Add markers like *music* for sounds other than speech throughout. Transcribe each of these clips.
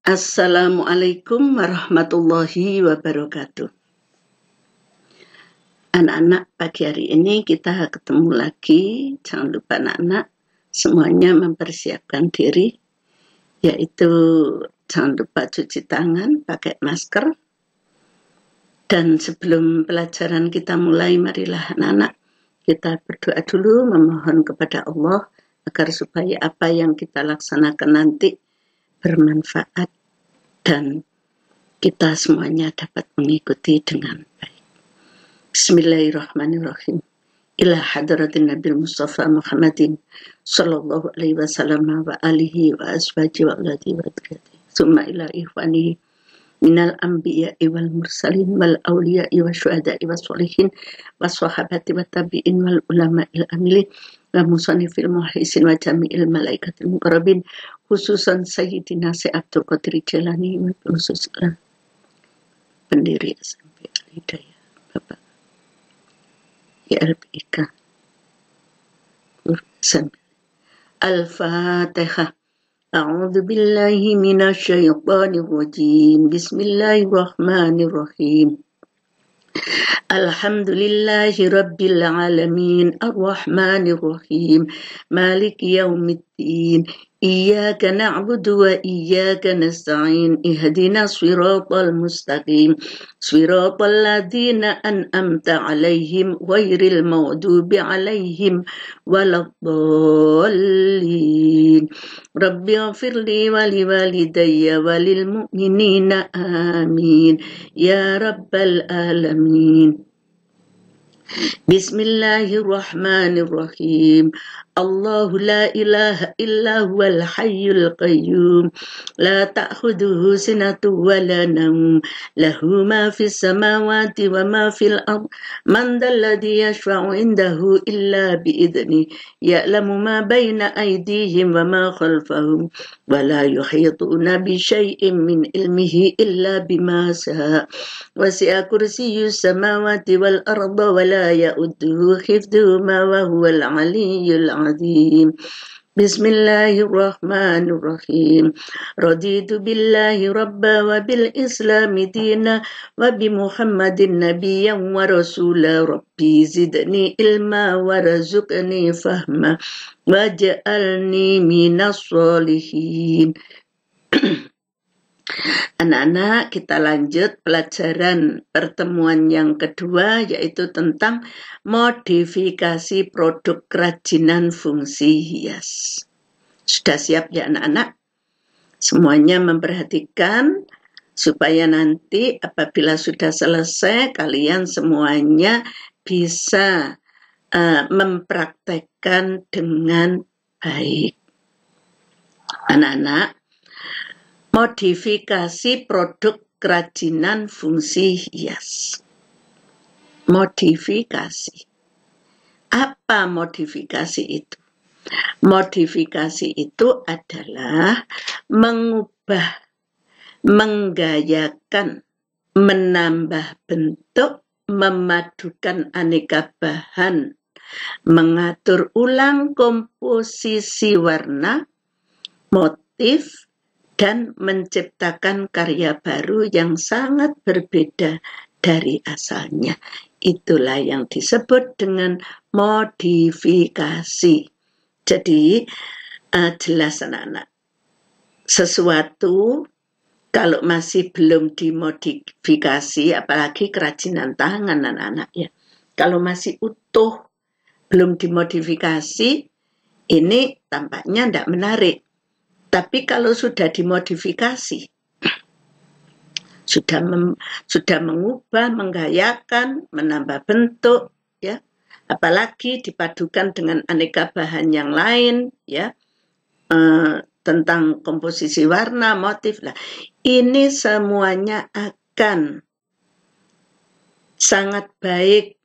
Assalamualaikum warahmatullahi wabarakatuh. Anak-anak, pagi hari ini kita ketemu lagi. Jangan lupa anak-anak semuanya mempersiapkan diri, yaitu jangan lupa cuci tangan, pakai masker. Dan sebelum pelajaran kita mulai, marilah anak-anak kita berdoa dulu memohon kepada Allah agar supaya apa yang kita laksanakan nanti bermanfaat dan kita semuanya dapat mengikuti dengan baik. Bismillahirrahmanirrahim. Ila hadratin Nabi Mustafa Muhammadin sallallahu alaihi wasallam wa alihi wa asbaji wa alati wa Summa ila ihwani minal anbiya wal mursalin wal awliya wa syuhada wa sholihin wa sahabati wa tabi'in wal ulama il amilin wa musannifil muhisin wa jami'il malaikatil muqarrabin khususan Sayyidina Si Abdul Qadir Jalani khusus pendiri SMP Al Hidayah Bapak YLPIK Al-Fatihah أعوذ بالله من الشيطان الرجيم بسم الله الرحمن الرحيم الحمد لله رب العالمين الرحمن الرحيم مالك يوم الدين إياك نعبد وإياك نستعين اهدنا الصراط المستقيم. صراط الذين أنأمت عليهم غير المغضوب عليهم ولا الضالين. رب اغفر لي ولوالدي وللمؤمنين آمين. يا رب العالمين. بسم الله الرحمن الرحيم. الله لا إله إلا هو الحي القيوم. لا تأخذه سنة ولا نوم. له ما في السماوات وما في الأرض. من ذا الذي يشفع عنده إلا بإذنه. يعلم ما بين أيديهم وما خلفهم. ولا يحيطون بشيء من علمه إلا بما شاء. وسع كرسي السماوات والأرض ولا يؤده حفظهما وهو العلي العظيم. بسم الله الرحمن الرحيم. رضيت بالله ربا وبالإسلام دينا وبمحمد نبيا ورسولا ربي زدني علما ورزقني فهما واجعلني من الصالحين. *clears throat* Anak-anak, kita lanjut pelajaran pertemuan yang kedua yaitu tentang modifikasi produk kerajinan fungsi hias. Sudah siap ya anak-anak? Semuanya memperhatikan supaya nanti apabila sudah selesai kalian semuanya bisa uh, mempraktekkan dengan baik. Anak-anak, Modifikasi produk kerajinan fungsi hias. Modifikasi. Apa modifikasi itu? Modifikasi itu adalah mengubah, menggayakan, menambah bentuk, memadukan aneka bahan, mengatur ulang komposisi warna, motif, dan menciptakan karya baru yang sangat berbeda dari asalnya. Itulah yang disebut dengan modifikasi. Jadi, uh, jelas anak-anak, sesuatu kalau masih belum dimodifikasi, apalagi kerajinan tangan anak-anak ya, kalau masih utuh, belum dimodifikasi, ini tampaknya tidak menarik tapi kalau sudah dimodifikasi, sudah mem, sudah mengubah, menggayakan, menambah bentuk, ya, apalagi dipadukan dengan aneka bahan yang lain, ya, eh, tentang komposisi warna, motif lah. Ini semuanya akan sangat baik,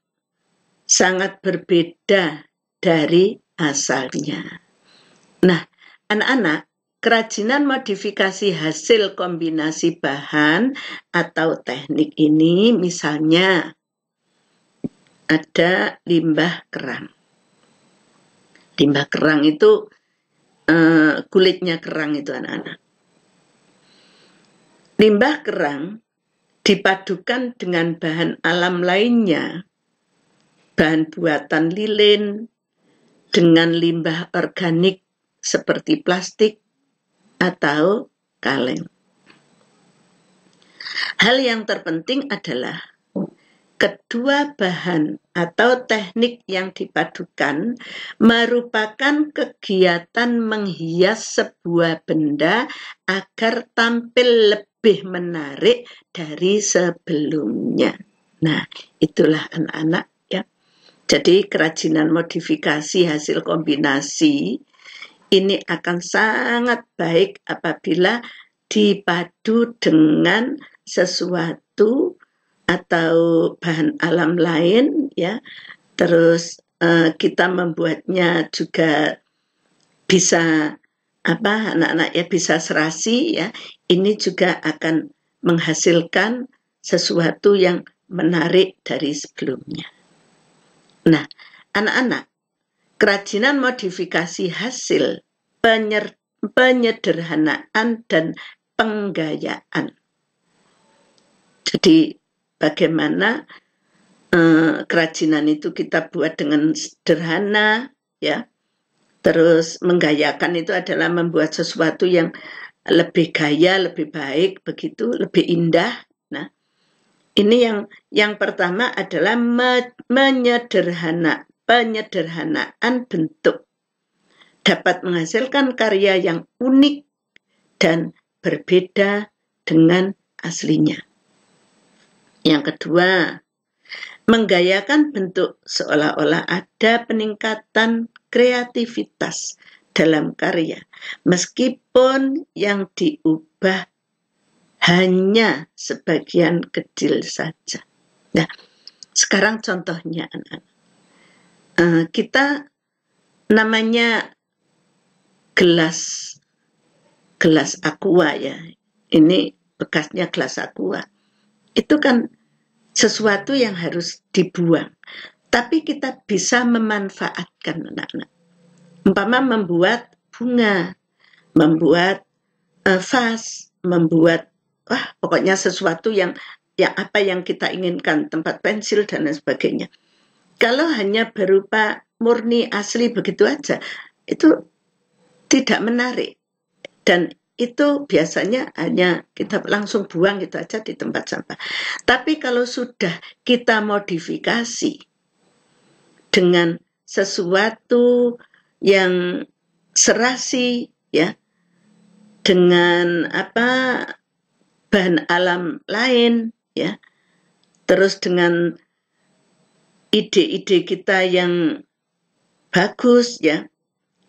sangat berbeda dari asalnya. Nah, anak-anak, Kerajinan modifikasi hasil kombinasi bahan atau teknik ini misalnya ada limbah kerang. Limbah kerang itu kulitnya kerang itu anak-anak. limbah kerang dipadukan dengan bahan alam lainnya, bahan buatan lilin, dengan limbah organik seperti plastik atau kaleng. Hal yang terpenting adalah kedua bahan atau teknik yang dipadukan merupakan kegiatan menghias sebuah benda agar tampil lebih menarik dari sebelumnya. Nah, itulah anak-anak ya. Jadi kerajinan modifikasi hasil kombinasi ini akan sangat baik apabila dipadu dengan sesuatu atau bahan alam lain ya terus uh, kita membuatnya juga bisa apa anak-anak ya bisa serasi ya ini juga akan menghasilkan sesuatu yang menarik dari sebelumnya. Nah, anak-anak, kerajinan modifikasi hasil penyer, penyederhanaan dan penggayaan. Jadi bagaimana uh, kerajinan itu kita buat dengan sederhana ya. Terus menggayakan itu adalah membuat sesuatu yang lebih gaya lebih baik begitu lebih indah. Nah ini yang yang pertama adalah me menyederhana penyederhanaan bentuk dapat menghasilkan karya yang unik dan berbeda dengan aslinya. Yang kedua, menggayakan bentuk seolah-olah ada peningkatan kreativitas dalam karya, meskipun yang diubah hanya sebagian kecil saja. Nah, sekarang contohnya anak-anak. Uh, kita namanya gelas gelas aqua ya. Ini bekasnya gelas aqua. Itu kan sesuatu yang harus dibuang. Tapi kita bisa memanfaatkan anak-anak. Umpama membuat bunga, membuat uh, vas, membuat wah pokoknya sesuatu yang yang apa yang kita inginkan, tempat pensil dan lain sebagainya. Kalau hanya berupa murni asli begitu aja, itu tidak menarik dan itu biasanya hanya kita langsung buang gitu aja di tempat sampah. Tapi kalau sudah kita modifikasi dengan sesuatu yang serasi ya dengan apa bahan alam lain ya terus dengan ide-ide kita yang bagus ya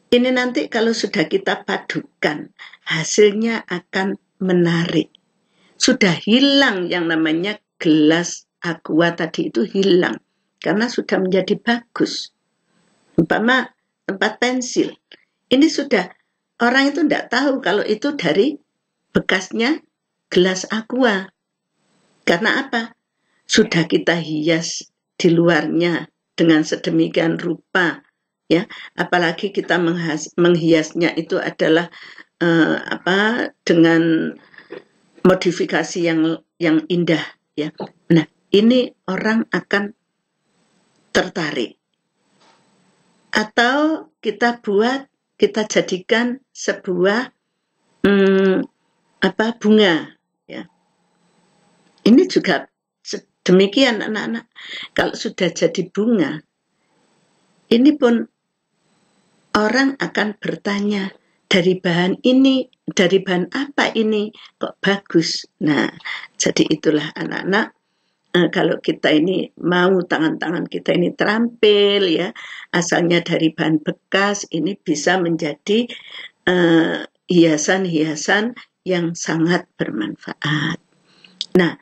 ini nanti kalau sudah kita padukan, hasilnya akan menarik. Sudah hilang yang namanya gelas aqua tadi itu hilang. Karena sudah menjadi bagus. Umpama tempat pensil. Ini sudah, orang itu tidak tahu kalau itu dari bekasnya gelas aqua. Karena apa? Sudah kita hias di luarnya dengan sedemikian rupa ya. Apalagi kita menghiasnya itu adalah uh, apa dengan modifikasi yang yang indah ya. Nah ini orang akan tertarik. Atau kita buat kita jadikan sebuah hmm, apa bunga ya. Ini juga demikian anak-anak kalau sudah jadi bunga ini pun orang akan bertanya dari bahan ini, dari bahan apa ini kok bagus. Nah, jadi itulah anak-anak uh, kalau kita ini mau tangan-tangan kita ini terampil ya, asalnya dari bahan bekas ini bisa menjadi eh, hiasan-hiasan uh, yang sangat bermanfaat. Nah,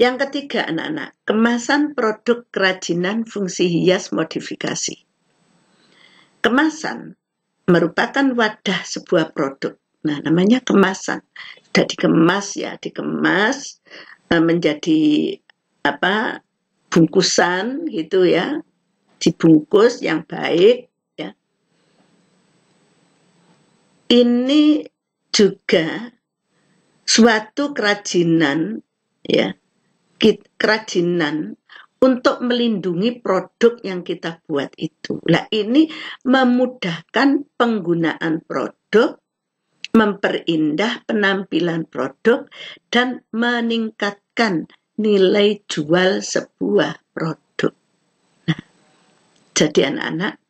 yang ketiga anak-anak, kemasan produk kerajinan fungsi hias modifikasi. Kemasan merupakan wadah sebuah produk. Nah, namanya kemasan. Sudah dikemas ya, dikemas uh, menjadi apa bungkusan gitu ya, dibungkus yang baik ya. Ini juga suatu kerajinan ya kerajinan untuk melindungi produk yang kita buat itu. Nah, ini memudahkan penggunaan produk, memperindah penampilan produk, dan meningkatkan nilai jual sebuah produk. Nah, jadi anak-anak,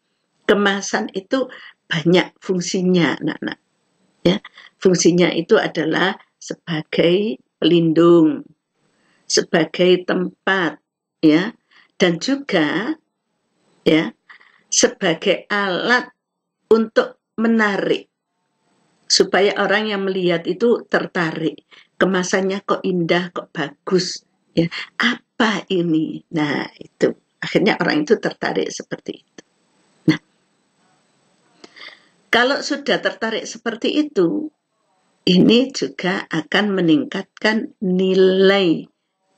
kemasan itu banyak fungsinya, anak-anak. Ya, fungsinya itu adalah sebagai pelindung, sebagai tempat ya. Dan juga ya sebagai alat untuk menarik. Supaya orang yang melihat itu tertarik. Kemasannya kok indah kok bagus ya. Apa ini? Nah itu. Akhirnya orang itu tertarik seperti itu. Nah. Kalau sudah tertarik seperti itu ini juga akan meningkatkan nilai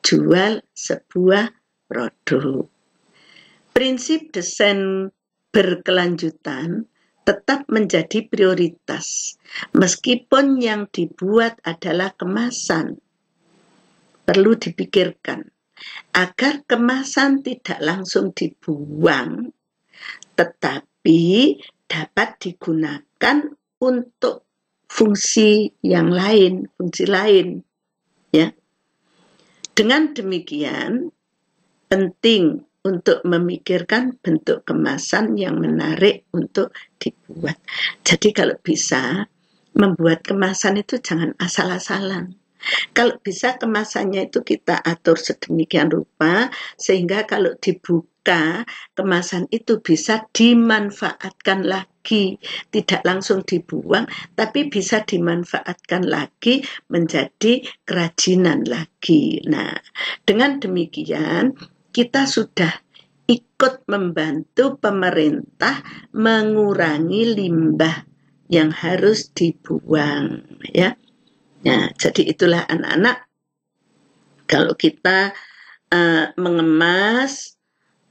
jual sebuah produk. Prinsip desain berkelanjutan tetap menjadi prioritas, meskipun yang dibuat adalah kemasan. Perlu dipikirkan agar kemasan tidak langsung dibuang, tetapi dapat digunakan untuk fungsi yang lain, fungsi lain. Ya. Dengan demikian, penting untuk memikirkan bentuk kemasan yang menarik untuk dibuat. Jadi kalau bisa membuat kemasan itu jangan asal-asalan. Kalau bisa kemasannya itu kita atur sedemikian rupa sehingga kalau dibuka kemasan itu bisa dimanfaatkan lagi, tidak langsung dibuang tapi bisa dimanfaatkan lagi menjadi kerajinan lagi. Nah, dengan demikian kita sudah ikut membantu pemerintah mengurangi limbah yang harus dibuang ya. Nah, jadi itulah anak-anak kalau kita uh, mengemas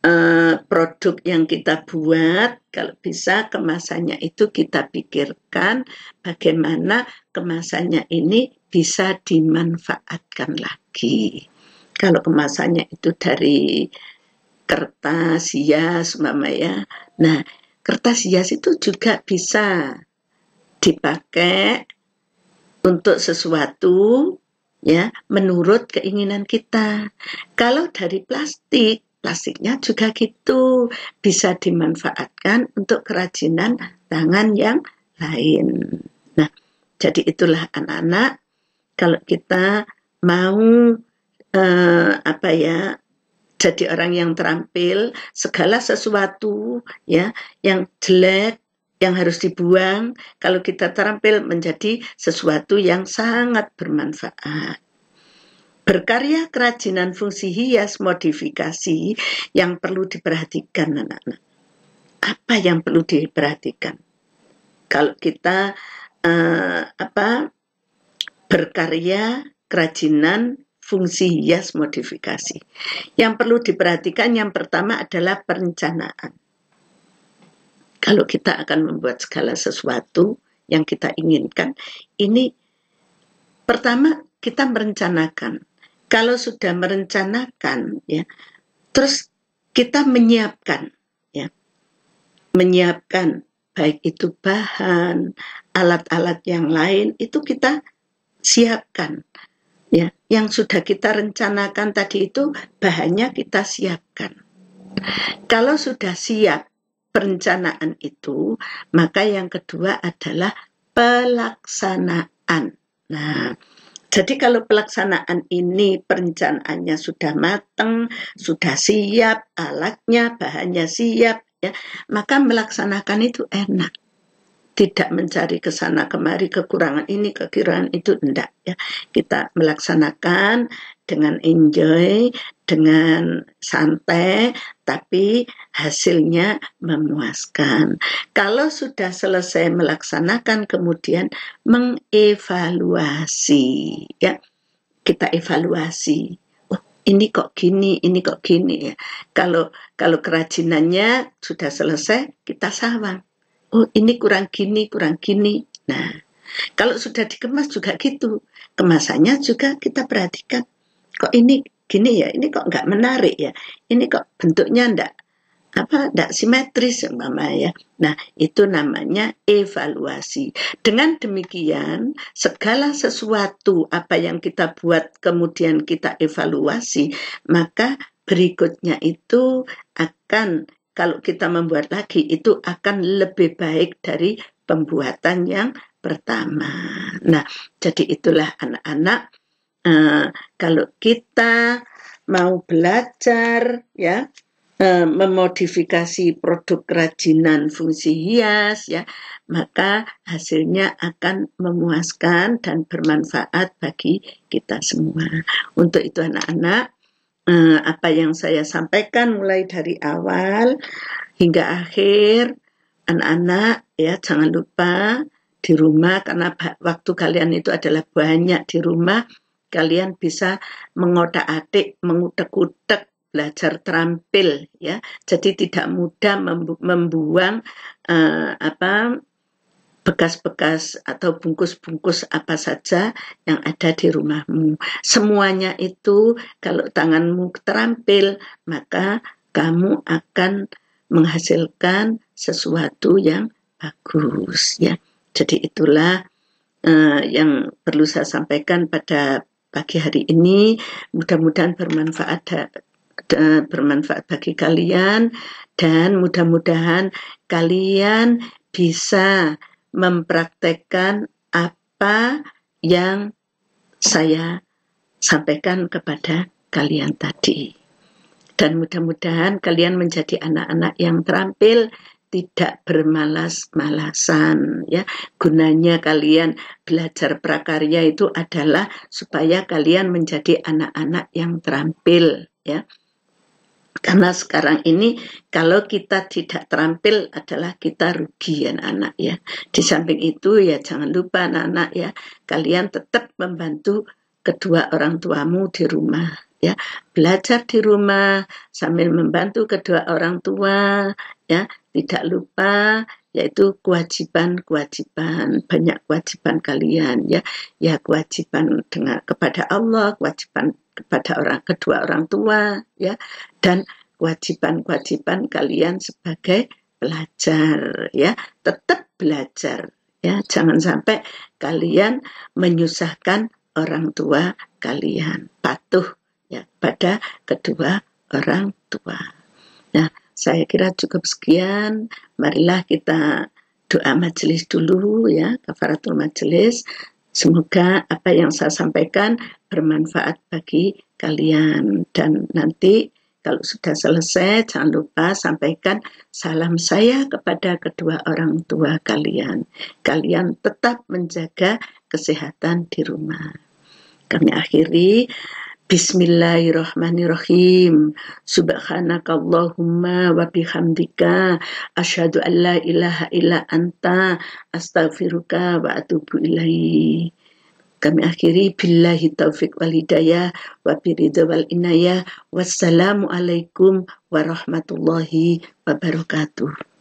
uh, produk yang kita buat, kalau bisa kemasannya itu kita pikirkan bagaimana kemasannya ini bisa dimanfaatkan lagi. Kalau kemasannya itu dari kertas hias, mama ya. Nah, kertas hias itu juga bisa dipakai untuk sesuatu ya menurut keinginan kita. Kalau dari plastik, plastiknya juga gitu bisa dimanfaatkan untuk kerajinan tangan yang lain. Nah, jadi itulah anak-anak kalau kita mau uh, apa ya jadi orang yang terampil segala sesuatu ya yang jelek yang harus dibuang kalau kita terampil menjadi sesuatu yang sangat bermanfaat berkarya kerajinan fungsi hias modifikasi yang perlu diperhatikan anak-anak apa yang perlu diperhatikan kalau kita uh, apa berkarya kerajinan fungsi hias modifikasi. Yang perlu diperhatikan yang pertama adalah perencanaan. Kalau kita akan membuat segala sesuatu yang kita inginkan, ini pertama kita merencanakan. Kalau sudah merencanakan, ya, terus kita menyiapkan, ya, menyiapkan baik itu bahan, alat-alat yang lain itu kita siapkan ya. Yang sudah kita rencanakan tadi itu bahannya kita siapkan. Kalau sudah siap perencanaan itu maka yang kedua adalah pelaksanaan. Nah jadi kalau pelaksanaan ini perencanaannya sudah matang, sudah siap, alatnya, bahannya siap, ya, maka melaksanakan itu enak. Tidak mencari ke sana kemari kekurangan ini kekurangan itu enggak ya. Kita melaksanakan dengan enjoy dengan santai tapi hasilnya memuaskan kalau sudah selesai melaksanakan kemudian mengevaluasi ya kita evaluasi oh ini kok gini ini kok gini ya kalau kalau kerajinannya sudah selesai kita sawang oh ini kurang gini, kurang gini. Nah, Kalau sudah dikemas juga gitu. Kemasannya juga kita perhatikan. Kok ini gini ya, ini kok nggak menarik ya. Ini kok bentuknya ndak apa tidak simetris mama ya. Nah, itu namanya evaluasi. Dengan demikian, segala sesuatu apa yang kita buat kemudian kita evaluasi, maka berikutnya itu akan kalau kita membuat lagi itu akan lebih baik dari pembuatan yang pertama. Nah, jadi itulah anak-anak uh, kalau kita mau belajar ya uh, memodifikasi produk kerajinan fungsi hias ya maka hasilnya akan memuaskan dan bermanfaat bagi kita semua. Untuk itu anak-anak uh, apa yang saya sampaikan mulai dari awal hingga akhir anak-anak ya jangan lupa di rumah karena waktu kalian itu adalah banyak di rumah kalian bisa mengotak-atik mengutek-utek belajar terampil ya jadi tidak mudah membuang uh, apa bekas-bekas atau bungkus-bungkus apa saja yang ada di rumahmu. Semuanya itu kalau tanganmu terampil, maka kamu akan menghasilkan sesuatu yang bagus ya. Jadi itulah uh, yang perlu saya sampaikan pada pagi hari ini. Mudah-mudahan bermanfaat bermanfaat bagi kalian dan mudah-mudahan kalian bisa mempraktekkan apa yang saya sampaikan kepada kalian tadi. Dan mudah-mudahan kalian menjadi anak-anak yang terampil, tidak bermalas-malasan ya. Gunanya kalian belajar prakarya itu adalah supaya kalian menjadi anak-anak yang terampil ya. Karena sekarang ini kalau kita tidak terampil adalah kita rugi anak-anak ya. Di samping itu ya jangan lupa anak-anak ya, kalian tetap membantu kedua orang tuamu di rumah ya. Belajar di rumah sambil membantu kedua orang tua ya. Tidak lupa yaitu kewajiban-kewajiban banyak kewajiban kalian ya. Ya kewajiban dengan kepada Allah kewajiban kepada orang kedua orang tua ya. Dan kewajiban-kewajiban kalian sebagai pelajar ya. Tetap belajar ya. Jangan sampai kalian menyusahkan orang tua kalian. Patuh ya pada kedua orang tua. Nah saya kira cukup sekian marilah kita doa majelis dulu ya kafaratul majelis Semoga apa yang saya sampaikan bermanfaat bagi kalian dan nanti kalau sudah selesai jangan lupa sampaikan salam saya kepada kedua orang tua kalian. Kalian tetap menjaga kesehatan di rumah. Kami akhiri Bismillahirrahmanirrahim. Subhanakallahumma wa bihamdika asyhadu an la ilaha illa anta astaghfiruka wa atubu ilaik. Kami akhiri billahi taufik wal hidayah wa biridha wal inayah. Wassalamualaikum warahmatullahi wabarakatuh.